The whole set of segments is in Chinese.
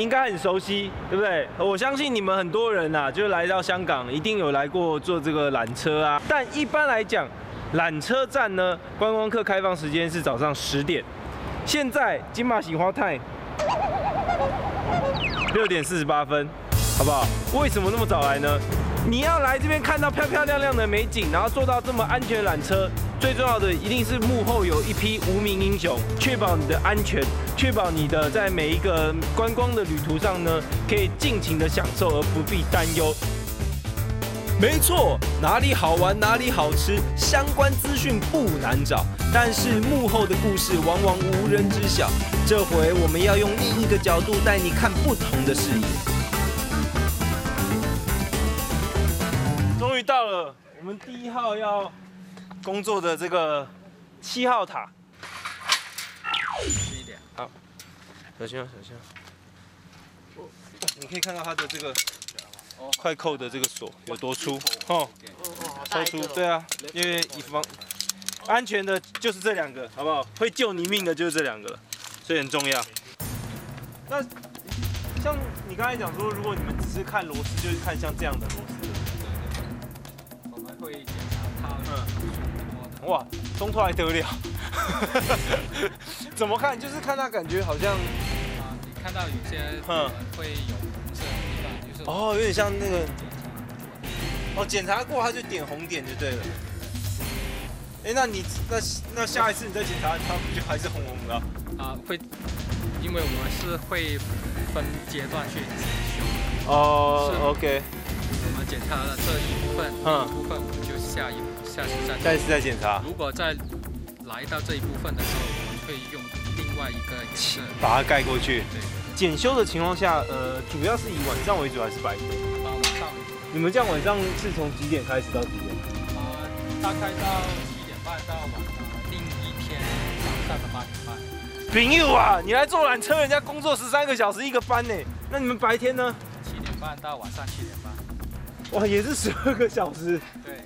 应该很熟悉，对不对？我相信你们很多人啊，就来到香港，一定有来过坐这个缆车啊。但一般来讲，缆车站呢，观光客开放时间是早上十点。现在金马喜花泰六点四十八分，好不好？为什么那么早来呢？你要来这边看到漂漂亮亮的美景，然后坐到这么安全缆车，最重要的一定是幕后有一批无名英雄，确保你的安全，确保你的在每一个观光的旅途上呢，可以尽情的享受而不必担忧。没错，哪里好玩哪里好吃，相关资讯不难找，但是幕后的故事往往无人知晓。这回我们要用另一个角度带你看不同的视野。我们第一号要工作的这个七号塔。一点，好，小心啊，小心哦。你可以看到它的这个快扣的这个锁有多粗哦，超粗，对啊，因为以防安全的就是这两个，好不好？会救你命的就是这两个了，所以很重要。那像你刚才讲说，如果你们只是看螺丝，就是看像这样的螺丝，会检查它嗯嗯，哇，中途还得了？怎么看？就是看它感觉好像啊，你看到有些嗯会有红色的地方，就是哦，有点像那个哦，检查过它就点红点就对了。哎，那你那那下一次你再检查，它不就还是红红的啊？啊会，因为我们是会分阶段去修，哦是，OK，检查了这一部分，嗯一部分我们就下一下次再下一次再检查，如果再来到这一部分的时候，我们会用另外一个颜色，把它盖过去。对，检修的情况下，呃，主要是以晚上为主还是白天？把晚上你们这样晚上是从几点开始到几点？呃大概到七点半到晚上另一天早上的八点半。朋友啊，你来坐缆车，人家工作十三个小时一个班呢，那你们白天呢？七点半到晚上七点半。哇，也是十二个小时。对，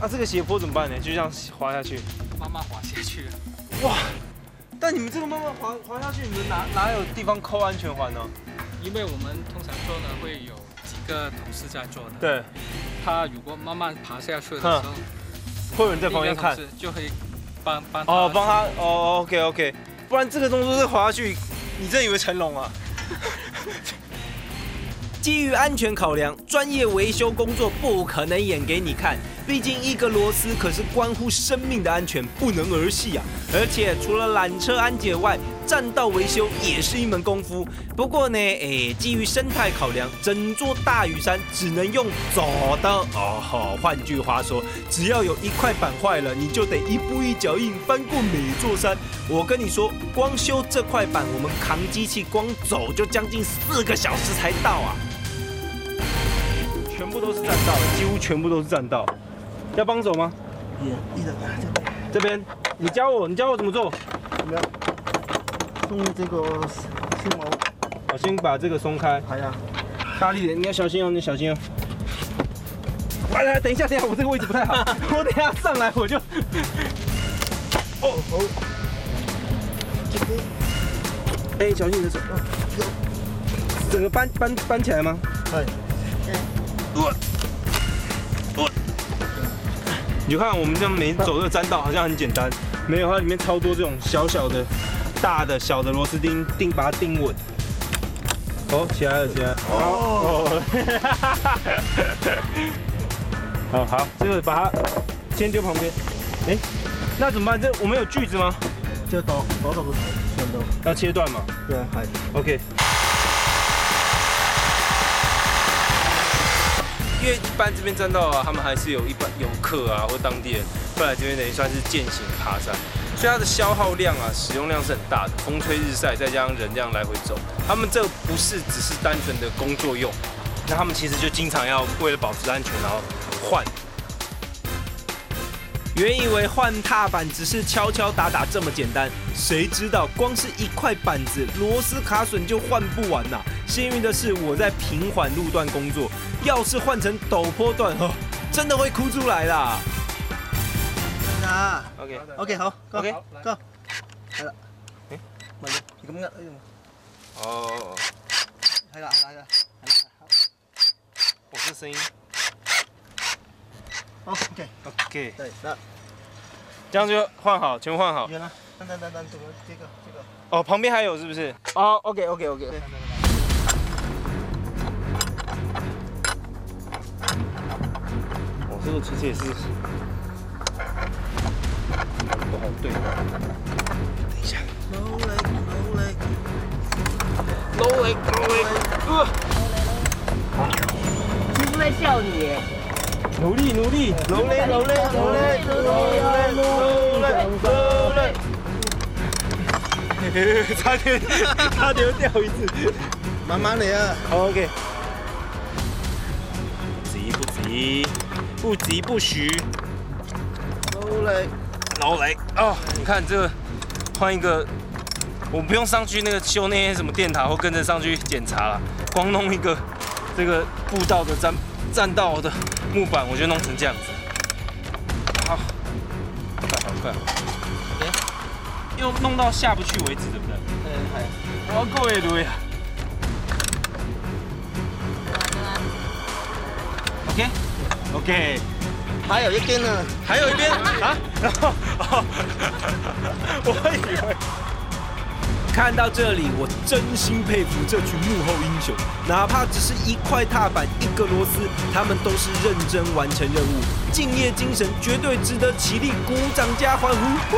那、这个斜坡怎么办呢？就这样滑下去。慢慢滑下去。哇！但你们这个慢慢滑滑下去，你们哪哪有地方扣安全环呢？因为我们通常做呢会有几个同事在做的。。对，他如果慢慢爬下去的时候，会有人在旁边看就会帮帮哦，帮他哦，OK OK，不然这个动作再滑下去，你真以为成龙啊？基于安全考量，专业维修工作不可能演给你看，毕竟一个螺丝可是关乎生命的安全，不能儿戏啊！而且除了缆车安检外，栈道维修也是一门功夫。不过呢，诶，基于生态考量，整座大屿山只能用走的哦。换句话说，只要有一块板坏了，你就得一步一脚印翻过每座山。我跟你说，光修这块板，我们扛机器光走就将近四个小时才到啊！全部都是栈道，几乎全部都是栈道。要帮手吗？也你的这边，你教我，你教我怎么做？送这个新毛我先把这个松开，哎呀，大力点，你要小心哦，你小心哦。来来，等一下，等一下，我这个位置不太好，我等一下上来我就。哦哦，哎、小心你的手。整个搬搬搬起来吗？哎，你就看我们这样每走这个栈道好像很简单，没有，它里面超多这种小小的、大的、小的螺丝钉，钉把它钉稳。哦，起来了，起来了。哦，好好，这个把它先丢旁边。哎，那怎么办？这我们有锯子吗？这刀刀刀刀全都要切断吗对啊，还？OK。因为一般这边栈道啊，他们还是有一般游客啊或当地人会来这边，等于算是践行爬山，所以它的消耗量啊、使用量是很大的。风吹日晒，再加上人这样来回走，他们这不是只是单纯的工作用，那他们其实就经常要为了保持安全，然后换。原以为换踏板只是敲敲打打这么简单，谁知道光是一块板子螺丝卡损就换不完呐、幸运的是我在平缓路段工作，要是换成陡坡段，哦，真的会哭出来啦。啊 OK，，OK 好 OK，Go，来了，哎慢點，你咁壓，哎呀哦，来了来了来了，我这声音好，OK，OK，对，那这样就换好，全部换好。远了，等等等等，这个这个这个，哦，旁边还有是不是？哦，OK OK OK。这个其实也是不好对，等一下，努力努力，努力努力，努力努力，努力努力，努力努力，差点差点又掉一次，慢慢来啊，OK。不急不急，不徐。low leg，劳雷哦，你看这个换一个，我不用上去那个修那些什么电塔或跟着上去检查了，光弄一个这个步道的栈栈道的木板，我就弄成这样子。好，快好快好。哎，又弄到下不去为止，对不对？嗯，系。我够会累啊。OK。还有一边呢，还有一边啊，然后哦，我以为。看到这里，我真心佩服这群幕后英雄，哪怕只是一块踏板、一个螺丝，他们都是认真完成任务，敬业精神绝对值得起立鼓掌加欢呼。